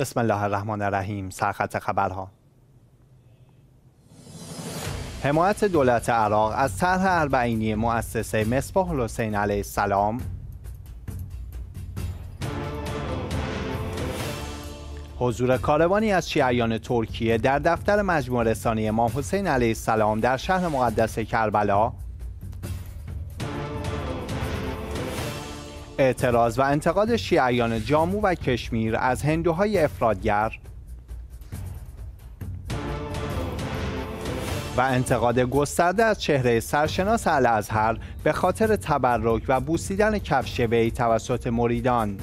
بسم الله الرحمن الرحیم سرخط خبرها. حمایت دولت عراق از طرح اربعینی مؤسسه مصباح الحسین علیه السلام. حضور کاروانی از شیعیان ترکیه در دفتر مجموع رسانه امام حسین علیه السلام در شهر مقدس کربلا. اعتراض و انتقاد شیعیان جامو و کشمیر از هندوهای افرادگر و انتقاد گسترده از چهره سرشناس الازهر به خاطر تبرک و بوسیدن کفش وی توسط مریدان.